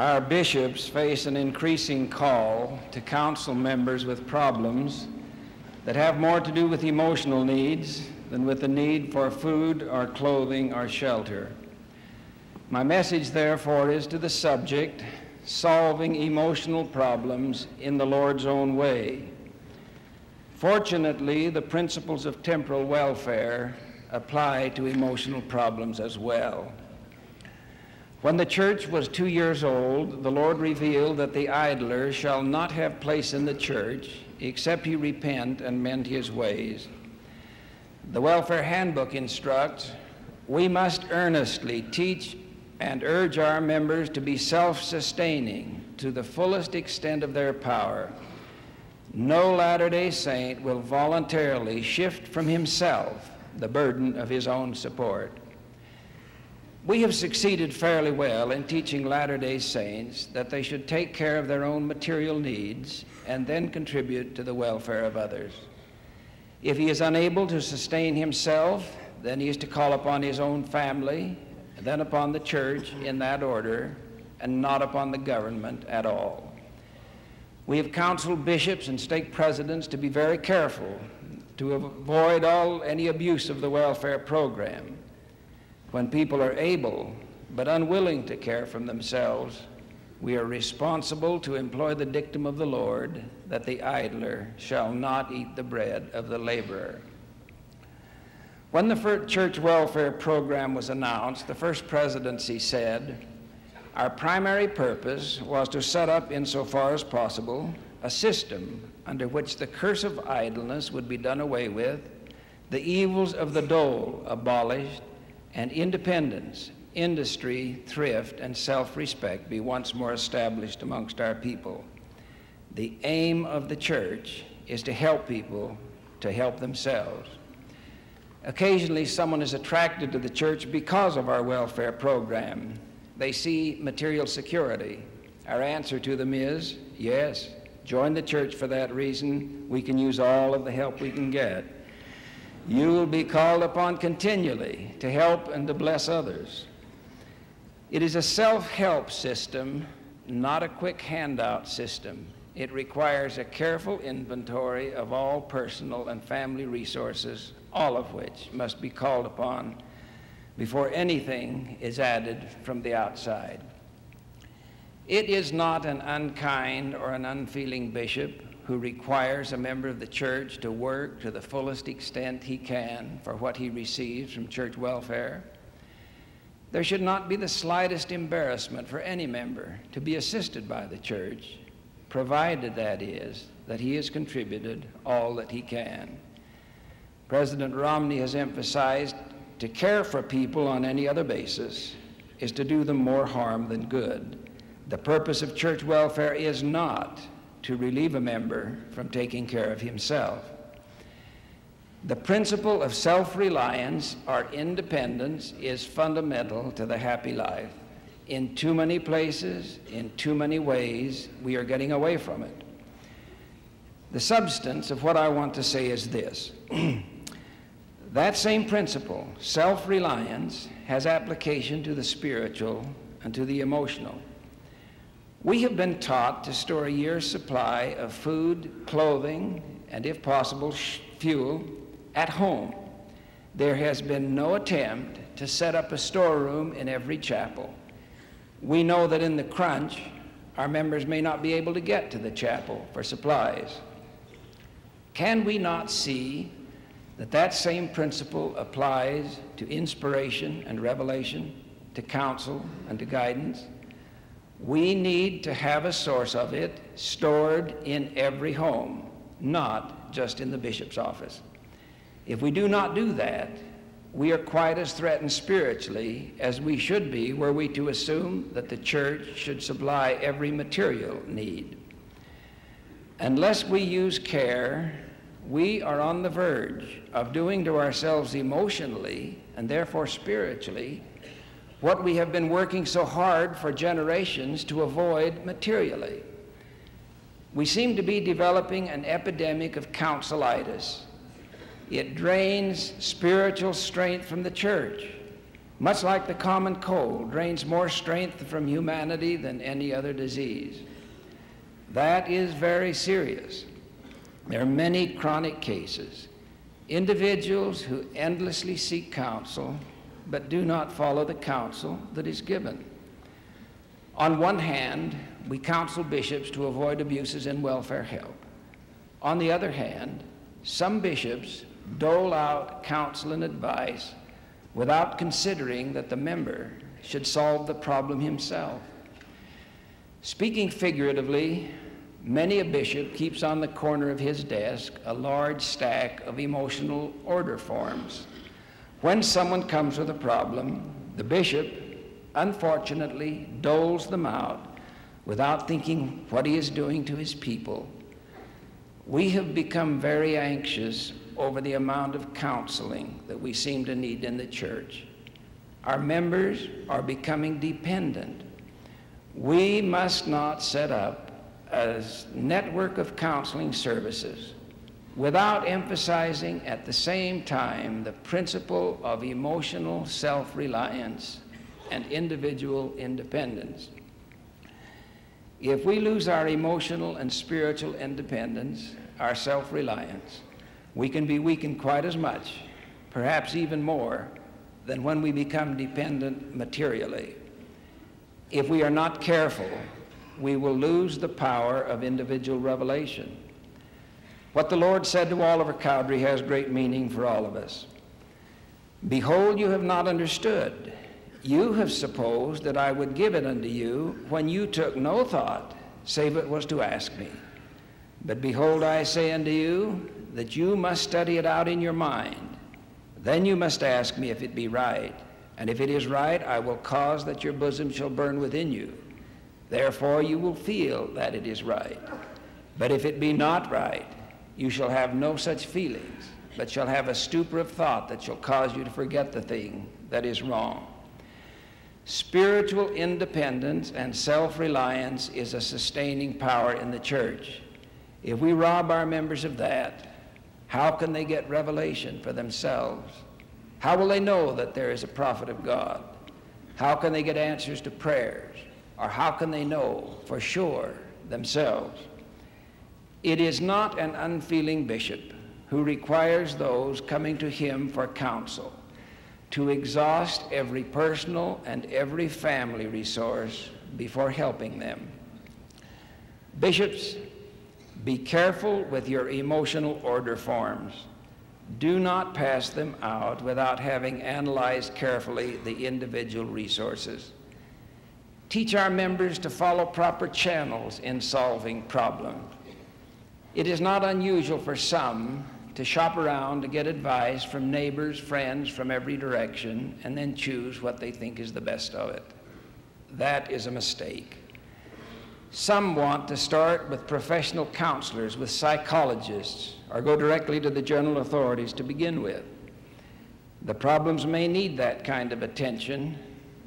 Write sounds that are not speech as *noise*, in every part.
Our bishops face an increasing call to counsel members with problems that have more to do with emotional needs than with the need for food or clothing or shelter. My message, therefore, is to the subject solving emotional problems in the Lord's own way. Fortunately, the principles of temporal welfare apply to emotional problems as well. When the church was two years old, the Lord revealed that the idler shall not have place in the church except he repent and mend his ways. The Welfare Handbook instructs we must earnestly teach and urge our members to be self sustaining to the fullest extent of their power. No Latter day Saint will voluntarily shift from himself the burden of his own support. We have succeeded fairly well in teaching Latter day Saints that they should take care of their own material needs and then contribute to the welfare of others. If he is unable to sustain himself, then he is to call upon his own family then upon the church in that order, and not upon the government at all. We have counseled bishops and stake presidents to be very careful to avoid all any abuse of the welfare program. When people are able but unwilling to care for themselves, we are responsible to employ the dictum of the Lord that the idler shall not eat the bread of the laborer. When the church welfare program was announced, the first presidency said, Our primary purpose was to set up, insofar as possible, a system under which the curse of idleness would be done away with, the evils of the dole abolished, and independence, industry, thrift, and self respect be once more established amongst our people. The aim of the church is to help people to help themselves. Occasionally, someone is attracted to the church because of our welfare program. They see material security. Our answer to them is yes, join the church for that reason. We can use all of the help we can get. You will be called upon continually to help and to bless others. It is a self help system, not a quick handout system. It requires a careful inventory of all personal and family resources all of which must be called upon before anything is added from the outside. It is not an unkind or an unfeeling bishop who requires a member of the church to work to the fullest extent he can for what he receives from church welfare. There should not be the slightest embarrassment for any member to be assisted by the church, provided that is, that he has contributed all that he can. President Romney has emphasized to care for people on any other basis is to do them more harm than good. The purpose of church welfare is not to relieve a member from taking care of himself. The principle of self reliance or independence is fundamental to the happy life. In too many places, in too many ways, we are getting away from it. The substance of what I want to say is this *clears throat* That same principle, self reliance, has application to the spiritual and to the emotional. We have been taught to store a year's supply of food, clothing, and if possible, fuel at home. There has been no attempt to set up a storeroom in every chapel. We know that in the crunch, our members may not be able to get to the chapel for supplies. Can we not see that that same principle applies to inspiration and revelation, to counsel and to guidance. We need to have a source of it stored in every home, not just in the bishop's office. If we do not do that, we are quite as threatened spiritually as we should be were we to assume that the church should supply every material need. Unless we use care we are on the verge of doing to ourselves emotionally and therefore spiritually what we have been working so hard for generations to avoid materially. We seem to be developing an epidemic of counselitis. It drains spiritual strength from the church. much like the common cold, drains more strength from humanity than any other disease. That is very serious. There are many chronic cases. Individuals who endlessly seek counsel but do not follow the counsel that is given. On one hand, we counsel bishops to avoid abuses in welfare help. On the other hand, some bishops dole out counsel and advice without considering that the member should solve the problem himself. Speaking figuratively, many a bishop keeps on the corner of his desk a large stack of emotional order forms. When someone comes with a problem, the bishop, unfortunately, doles them out without thinking what he is doing to his people. We have become very anxious over the amount of counseling that we seem to need in the church. Our members are becoming dependent. We must not set up a network of counseling services without emphasizing at the same time the principle of emotional self reliance and individual independence. If we lose our emotional and spiritual independence, our self reliance, we can be weakened quite as much, perhaps even more, than when we become dependent materially. If we are not careful, we will lose the power of individual revelation. What the Lord said to Oliver Cowdery has great meaning for all of us. Behold, you have not understood. You have supposed that I would give it unto you when you took no thought, save it was to ask me. But behold, I say unto you that you must study it out in your mind. Then you must ask me if it be right. And if it is right, I will cause that your bosom shall burn within you. Therefore you will feel that it is right. But if it be not right, you shall have no such feelings, but shall have a stupor of thought that shall cause you to forget the thing that is wrong. Spiritual independence and self reliance is a sustaining power in the church. If we rob our members of that, how can they get revelation for themselves? How will they know that there is a prophet of God? How can they get answers to prayers? Or how can they know for sure themselves? It is not an unfeeling bishop who requires those coming to him for counsel to exhaust every personal and every family resource before helping them. Bishops be careful with your emotional order forms. Do not pass them out without having analyzed carefully the individual resources. Teach our members to follow proper channels in solving problems. It is not unusual for some to shop around to get advice from neighbors, friends from every direction, and then choose what they think is the best of it. That is a mistake. Some want to start with professional counselors, with psychologists, or go directly to the general authorities to begin with. The problems may need that kind of attention,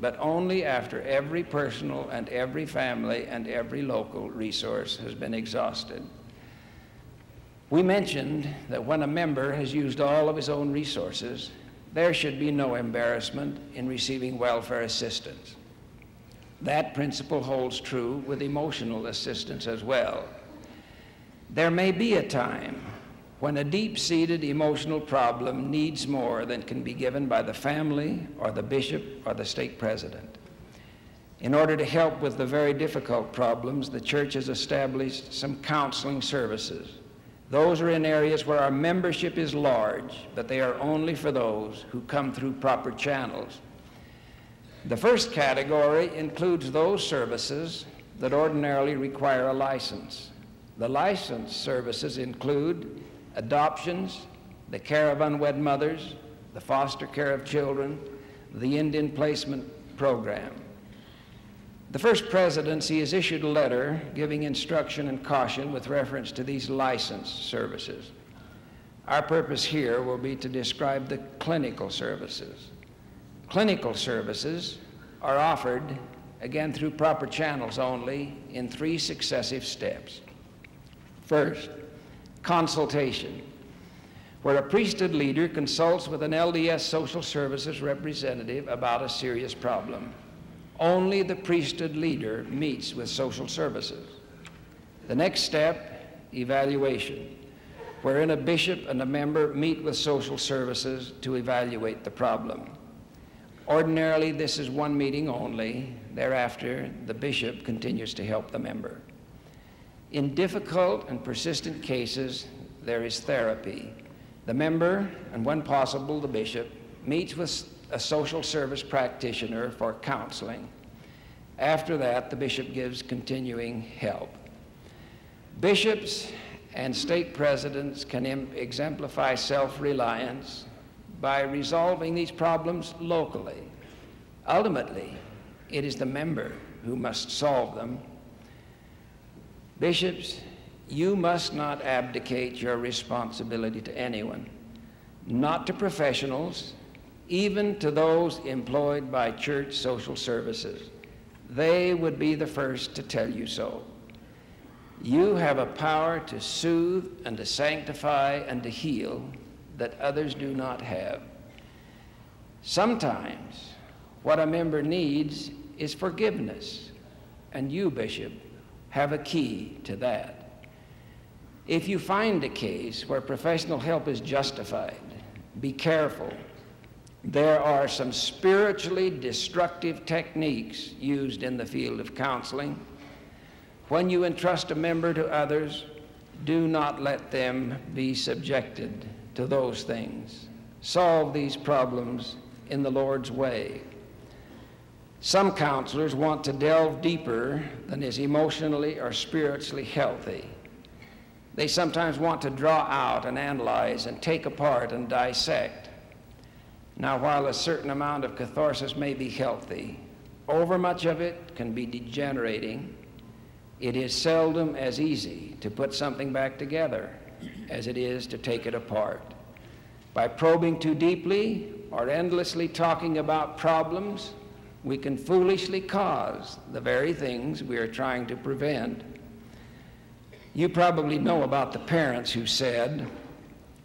but only after every personal and every family and every local resource has been exhausted. We mentioned that when a member has used all of his own resources, there should be no embarrassment in receiving welfare assistance. That principle holds true with emotional assistance as well. There may be a time when a deep seated emotional problem needs more than can be given by the family or the bishop or the stake president. In order to help with the very difficult problems, the church has established some counseling services. Those are in areas where our membership is large, but they are only for those who come through proper channels. The first category includes those services that ordinarily require a license. The licensed services include adoptions, the care of unwed mothers, the foster care of children, the Indian placement program. The first presidency has issued a letter giving instruction and caution with reference to these licensed services. Our purpose here will be to describe the clinical services. Clinical services are offered, again through proper channels only, in three successive steps. First, consultation. where a priesthood leader consults with an LDS social services representative about a serious problem. Only the priesthood leader meets with social services. The next step, evaluation, wherein a bishop and a member meet with social services to evaluate the problem. Ordinarily, this is one meeting only. Thereafter, the bishop continues to help the member. In difficult and persistent cases, there is therapy. The member, and when possible, the bishop, meets with a social service practitioner for counseling. After that, the bishop gives continuing help. Bishops and stake presidents can exemplify self reliance by resolving these problems locally. Ultimately, it is the member who must solve them. Bishops, you must not abdicate your responsibility to anyone, not to professionals, even to those employed by church social services. They would be the first to tell you so. You have a power to soothe and to sanctify and to heal that others do not have. Sometimes what a member needs is forgiveness, and you, Bishop, have a key to that. If you find a case where professional help is justified, be careful. There are some spiritually destructive techniques used in the field of counseling. When you entrust a member to others, do not let them be subjected to those things. Solve these problems in the Lord's way. Some counselors want to delve deeper than is emotionally or spiritually healthy. They sometimes want to draw out and analyze and take apart and dissect. Now, while a certain amount of catharsis may be healthy, overmuch of it can be degenerating. It is seldom as easy to put something back together as it is to take it apart. By probing too deeply or endlessly talking about problems, we can foolishly cause the very things we are trying to prevent. You probably know about the parents who said,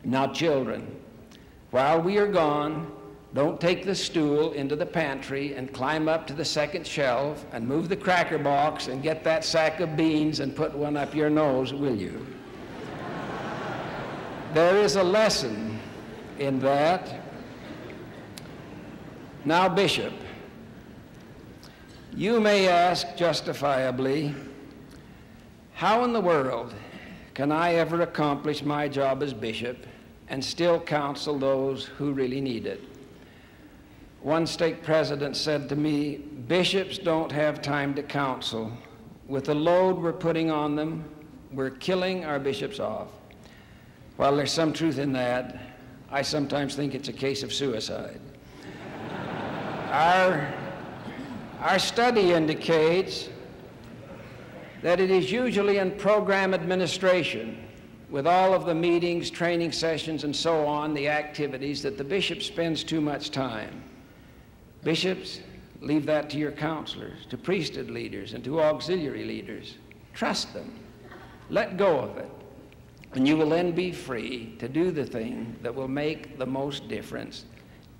Now, children, while we are gone, don't take the stool into the pantry and climb up to the second shelf and move the cracker box and get that sack of beans and put one up your nose, will you? there is a lesson in that. Now, Bishop, you may ask justifiably, how in the world can I ever accomplish my job as bishop and still counsel those who really need it? One stake president said to me, Bishops don't have time to counsel. With the load we're putting on them, we're killing our bishops off. While there's some truth in that, I sometimes think it's a case of suicide. *laughs* our, our study indicates that it is usually in program administration, with all of the meetings, training sessions, and so on, the activities, that the bishop spends too much time. Bishops, leave that to your counselors, to priesthood leaders, and to auxiliary leaders. Trust them. Let go of it. And you will then be free to do the thing that will make the most difference,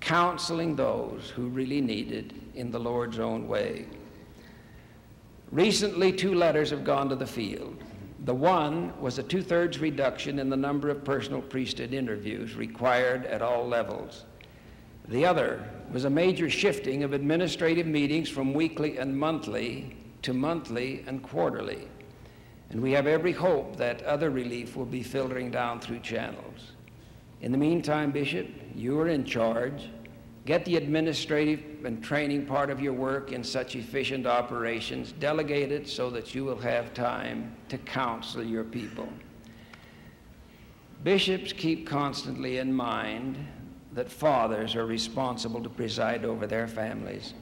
counseling those who really need it in the Lord's own way. Recently, two letters have gone to the field. The one was a two thirds reduction in the number of personal priesthood interviews required at all levels. The other was a major shifting of administrative meetings from weekly and monthly to monthly and quarterly. And we have every hope that other relief will be filtering down through channels. In the meantime, Bishop, you are in charge. Get the administrative and training part of your work in such efficient operations. Delegate it so that you will have time to counsel your people. Bishops keep constantly in mind that fathers are responsible to preside over their families.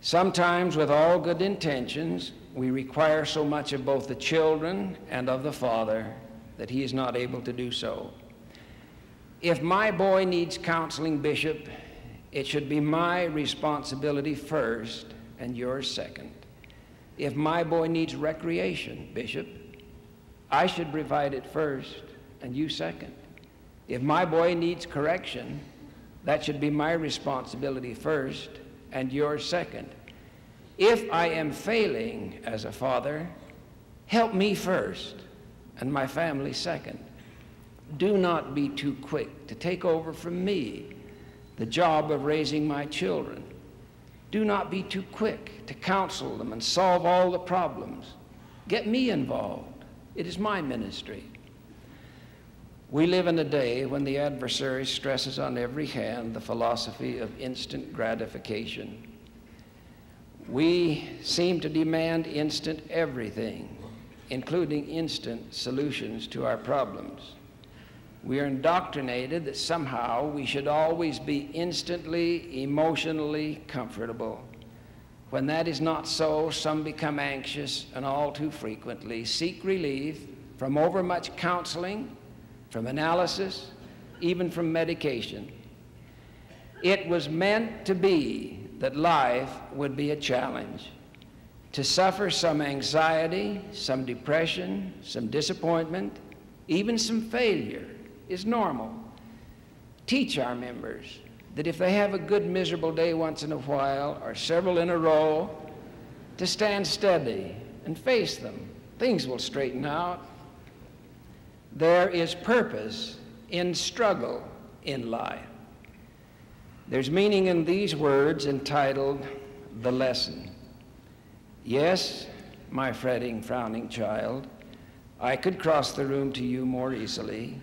Sometimes, with all good intentions, we require so much of both the children and of the father that he is not able to do so. If my boy needs counseling, Bishop, it should be my responsibility first and yours second. If my boy needs recreation, Bishop, I should provide it first and you second. If my boy needs correction, that should be my responsibility first and yours second. If I am failing as a father, help me first and my family second. Do not be too quick to take over from me the job of raising my children. Do not be too quick to counsel them and solve all the problems. Get me involved. It is my ministry. We live in a day when the adversary stresses on every hand the philosophy of instant gratification. We seem to demand instant everything, including instant solutions to our problems. We are indoctrinated that somehow we should always be instantly, emotionally comfortable. When that is not so, some become anxious and all too frequently seek relief from overmuch counseling, from analysis, even from medication. It was meant to be that life would be a challenge, to suffer some anxiety, some depression, some disappointment, even some failure is normal. Teach our members that if they have a good miserable day once in a while or several in a row, to stand steady and face them. Things will straighten out. There is purpose in struggle in life. There's meaning in these words entitled The Lesson. Yes, my fretting, frowning child, I could cross the room to you more easily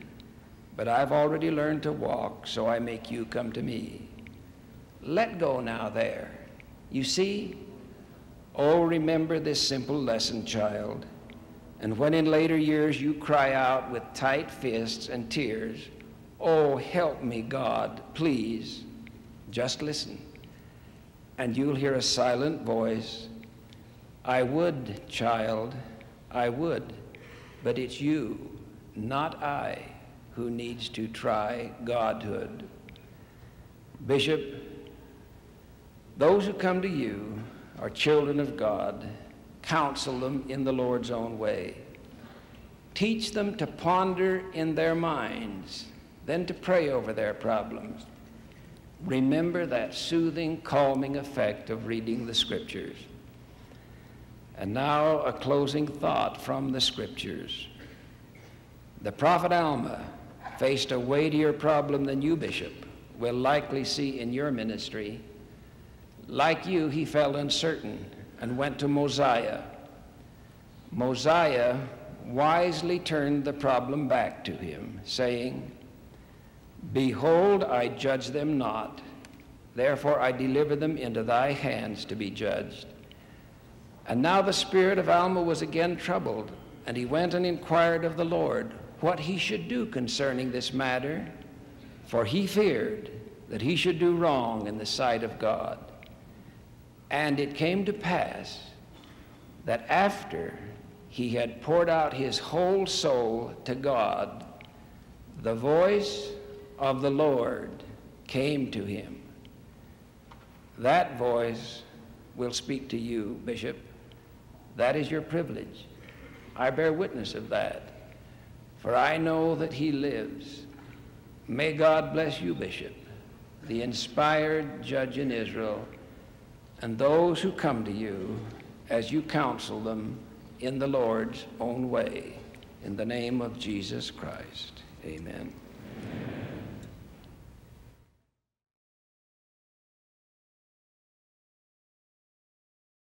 but I've already learned to walk, so I make you come to me. Let go now there. You see? Oh, remember this simple lesson, child. And when in later years you cry out with tight fists and tears, Oh, help me, God, please, just listen. And you'll hear a silent voice I would, child, I would, but it's you, not I who needs to try godhood. Bishop, those who come to you are children of God. Counsel them in the Lord's own way. Teach them to ponder in their minds, then to pray over their problems. Remember that soothing, calming effect of reading the Scriptures. And now a closing thought from the Scriptures. The prophet Alma faced a weightier problem than you, Bishop, will likely see in your ministry. Like you, he felt uncertain and went to Mosiah. Mosiah wisely turned the problem back to him, saying, Behold, I judge them not, therefore I deliver them into thy hands to be judged. And now the spirit of Alma was again troubled, and he went and inquired of the Lord what he should do concerning this matter, for he feared that he should do wrong in the sight of God. And it came to pass that after he had poured out his whole soul to God, the voice of the Lord came to him. That voice will speak to you, Bishop. That is your privilege. I bear witness of that for I know that he lives. May God bless you, Bishop, the inspired judge in Israel, and those who come to you as you counsel them in the Lord's own way. In the name of Jesus Christ, amen.